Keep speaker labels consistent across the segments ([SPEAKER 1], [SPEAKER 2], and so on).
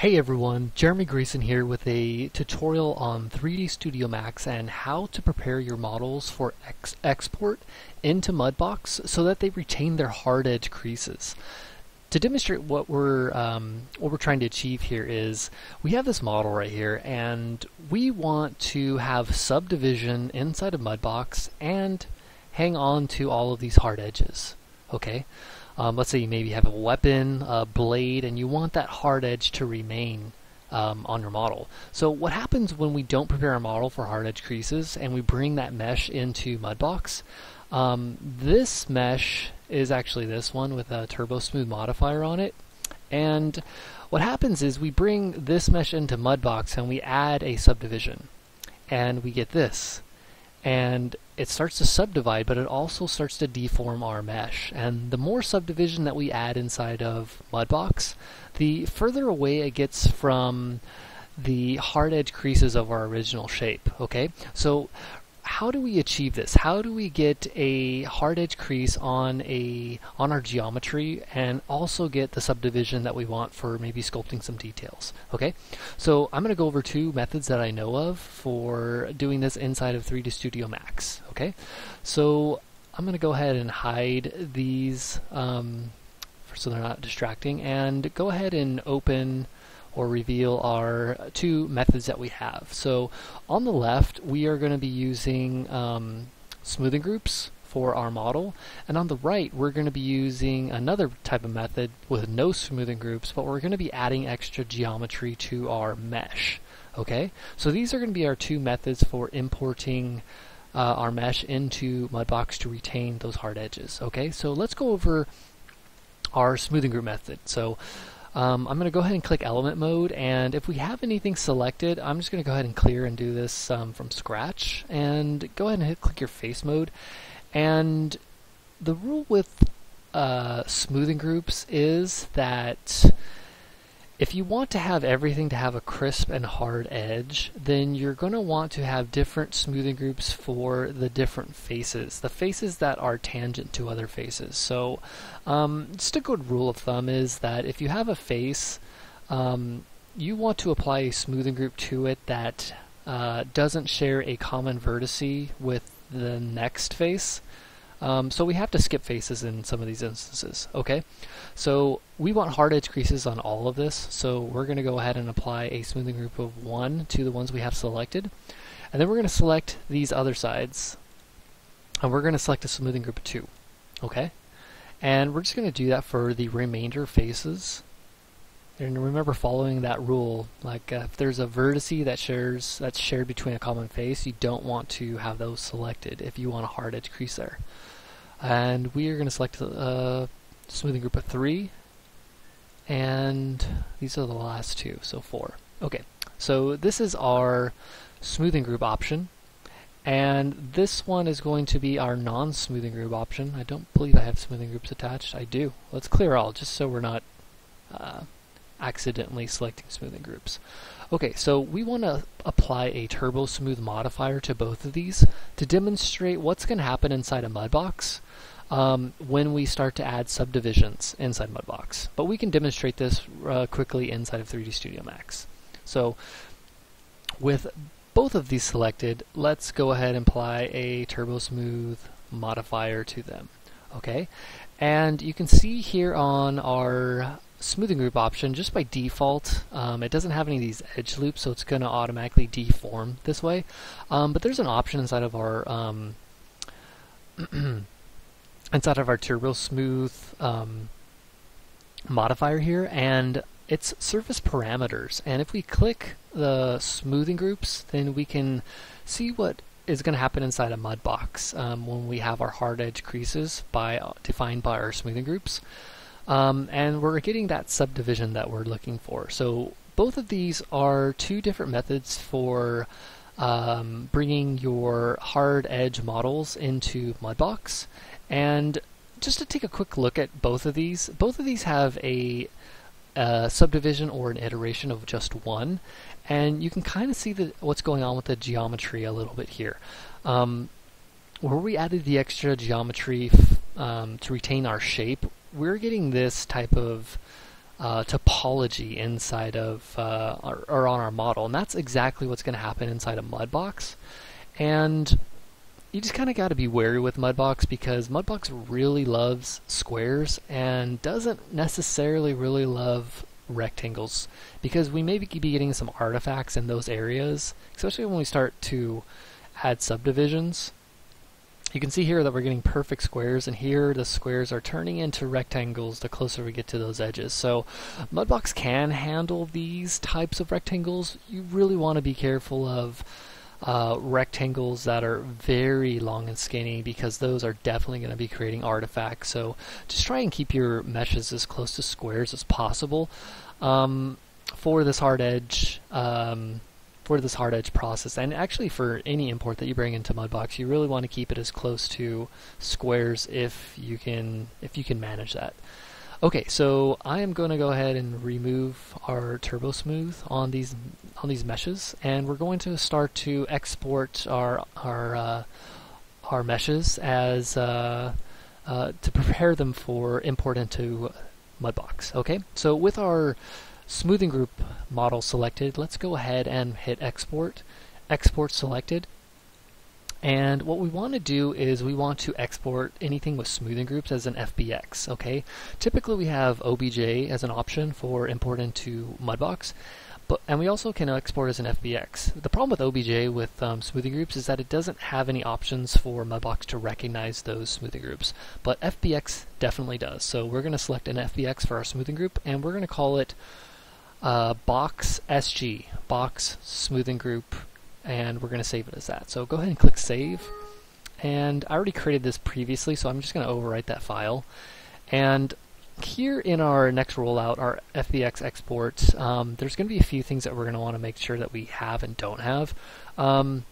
[SPEAKER 1] Hey everyone, Jeremy Grayson here with a tutorial on 3D Studio Max and how to prepare your models for ex export into Mudbox so that they retain their hard edge creases. To demonstrate what we're um, what we're trying to achieve here is we have this model right here and we want to have subdivision inside of Mudbox and hang on to all of these hard edges. Okay, um, let's say you maybe have a weapon, a blade, and you want that hard edge to remain um, on your model. So what happens when we don't prepare our model for hard edge creases and we bring that mesh into Mudbox? Um, this mesh is actually this one with a Turbo Smooth modifier on it. And what happens is we bring this mesh into Mudbox and we add a subdivision. And we get this and it starts to subdivide, but it also starts to deform our mesh. And the more subdivision that we add inside of Mudbox, the further away it gets from the hard edge creases of our original shape. Okay, so how do we achieve this? How do we get a hard edge crease on a on our geometry and also get the subdivision that we want for maybe sculpting some details? Okay, so I'm going to go over two methods that I know of for doing this inside of 3D Studio Max. Okay, so I'm going to go ahead and hide these um, so they're not distracting and go ahead and open or reveal our two methods that we have. So on the left, we are going to be using um, smoothing groups for our model, and on the right, we're going to be using another type of method with no smoothing groups, but we're going to be adding extra geometry to our mesh. Okay, so these are going to be our two methods for importing uh, our mesh into Mudbox to retain those hard edges. Okay, so let's go over our smoothing group method. So um, I'm going to go ahead and click element mode and if we have anything selected I'm just going to go ahead and clear and do this um, from scratch and go ahead and hit click your face mode. And the rule with uh, smoothing groups is that if you want to have everything to have a crisp and hard edge, then you're going to want to have different smoothing groups for the different faces, the faces that are tangent to other faces. So, um, just a good rule of thumb is that if you have a face, um, you want to apply a smoothing group to it that uh, doesn't share a common vertice with the next face. Um, so we have to skip faces in some of these instances, okay? So we want hard edge creases on all of this, so we're going to go ahead and apply a smoothing group of 1 to the ones we have selected. And then we're going to select these other sides, and we're going to select a smoothing group of 2, okay? And we're just going to do that for the remainder faces. And remember following that rule, like uh, if there's a vertice that shares that's shared between a common face, you don't want to have those selected if you want a hard edge crease there. And we are going to select a uh, smoothing group of three, and these are the last two, so four. Okay, so this is our smoothing group option, and this one is going to be our non-smoothing group option. I don't believe I have smoothing groups attached. I do. Let's clear all, just so we're not uh, accidentally selecting smoothing groups. Okay, so we want to apply a turbo smooth modifier to both of these to demonstrate what's going to happen inside a Mudbox um, when we start to add subdivisions inside Mudbox. But we can demonstrate this uh, quickly inside of 3D Studio Max. So with both of these selected, let's go ahead and apply a turbo smooth modifier to them. Okay, and you can see here on our smoothing group option, just by default, um, it doesn't have any of these edge loops, so it's going to automatically deform this way. Um, but there's an option inside of our um, inside of our turbo smooth um, modifier here, and it's surface parameters. And if we click the smoothing groups, then we can see what is going to happen inside a Mudbox um, when we have our hard edge creases by uh, defined by our smoothing groups. Um, and we're getting that subdivision that we're looking for. So both of these are two different methods for um, bringing your hard edge models into Mudbox. And just to take a quick look at both of these, both of these have a, a subdivision or an iteration of just one, and you can kind of see the, what's going on with the geometry a little bit here. Um, where we added the extra geometry um, to retain our shape, we're getting this type of uh, topology inside of uh, or, or, on our model, and that's exactly what's going to happen inside a Mudbox. And you just kind of got to be wary with Mudbox because Mudbox really loves squares and doesn't necessarily really love rectangles because we may be getting some artifacts in those areas, especially when we start to add subdivisions. You can see here that we're getting perfect squares, and here the squares are turning into rectangles the closer we get to those edges. So Mudbox can handle these types of rectangles. You really want to be careful of uh, rectangles that are very long and skinny because those are definitely going to be creating artifacts. So just try and keep your meshes as close to squares as possible um, for this hard edge um, for this hard edge process. And actually for any import that you bring into Mudbox, you really want to keep it as close to squares if you can if you can manage that. Okay, so I am going to go ahead and remove our turbo smooth on these on these meshes, and we're going to start to export our our uh, our meshes as uh, uh, to prepare them for import into Mudbox. Okay, so with our smoothing group model selected, let's go ahead and hit export, export selected. And what we want to do is we want to export anything with smoothing groups as an FBX, okay? Typically we have OBJ as an option for import into Mudbox, but and we also can export as an FBX. The problem with OBJ with um, smoothing groups is that it doesn't have any options for Mudbox to recognize those smoothing groups, but FBX definitely does. So we're going to select an FBX for our smoothing group, and we're going to call it uh, box SG, box smoothing group, and we're going to save it as that. So go ahead and click save. And I already created this previously, so I'm just going to overwrite that file. And here in our next rollout, our FBX export, um, there's going to be a few things that we're going to want to make sure that we have and don't have. Um,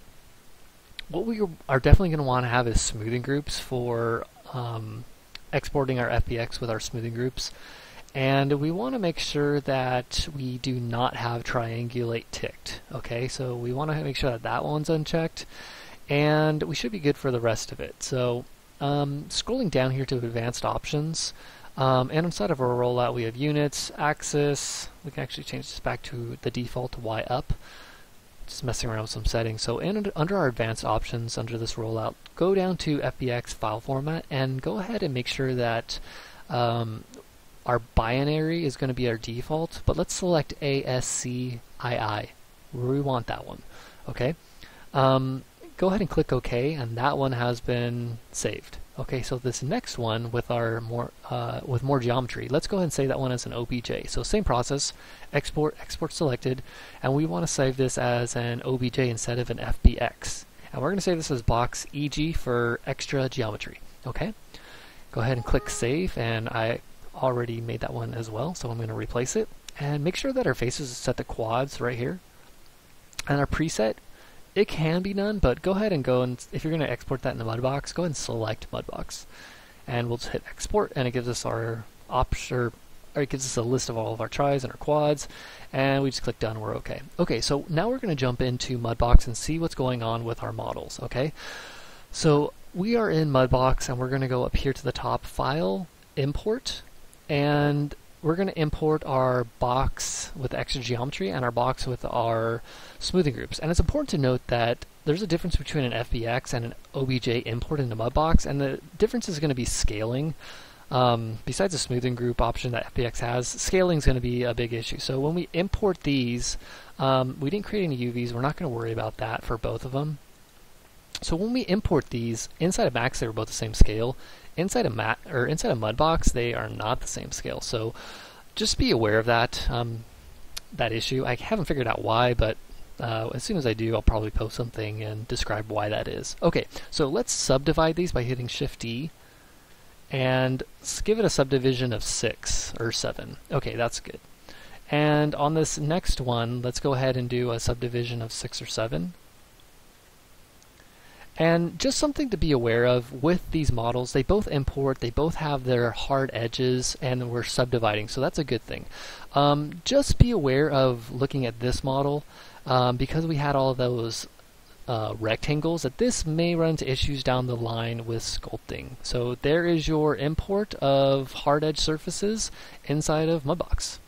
[SPEAKER 1] what we are definitely going to want to have is smoothing groups for um, exporting our FBX with our smoothing groups. And we want to make sure that we do not have triangulate ticked. Okay, so we want to make sure that that one's unchecked. And we should be good for the rest of it. So um, scrolling down here to advanced options, um, and inside of our rollout we have units, axis, we can actually change this back to the default Y up. Just messing around with some settings. So in, under our advanced options under this rollout, go down to FBX file format and go ahead and make sure that um, our binary is going to be our default, but let's select ASCII we want that one. Okay. Um, go ahead and click OK, and that one has been saved. Okay, so this next one with our more uh, with more geometry, let's go ahead and save that one as an OBJ. So same process, export, export selected, and we want to save this as an OBJ instead of an FBX. And we're going to save this as box EG for extra geometry. Okay, go ahead and click save, and I already made that one as well, so I'm going to replace it. And make sure that our faces set to quads right here. And our preset, it can be none, but go ahead and go and, if you're going to export that in the Mudbox, go ahead and select Mudbox. And we'll just hit export, and it gives us our option, or it gives us a list of all of our tris and our quads, and we just click done, we're okay. Okay, so now we're going to jump into Mudbox and see what's going on with our models, okay? So we are in Mudbox, and we're going to go up here to the top, File, Import, and we're going to import our box with extra geometry and our box with our smoothing groups. And it's important to note that there's a difference between an FBX and an OBJ import into Mudbox, and the difference is going to be scaling. Um, besides the smoothing group option that FBX has, scaling is going to be a big issue. So when we import these, um, we didn't create any UVs. We're not going to worry about that for both of them. So when we import these inside of Max, they were both the same scale. Inside of mat or inside of Mudbox, they are not the same scale. So just be aware of that um, that issue. I haven't figured out why, but uh, as soon as I do, I'll probably post something and describe why that is. Okay, so let's subdivide these by hitting Shift D, and give it a subdivision of six or seven. Okay, that's good. And on this next one, let's go ahead and do a subdivision of six or seven. And just something to be aware of with these models, they both import, they both have their hard edges, and we're subdividing, so that's a good thing. Um, just be aware of looking at this model, um, because we had all those uh, rectangles that this may run into issues down the line with sculpting. So there is your import of hard edge surfaces inside of Mudbox.